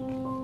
了。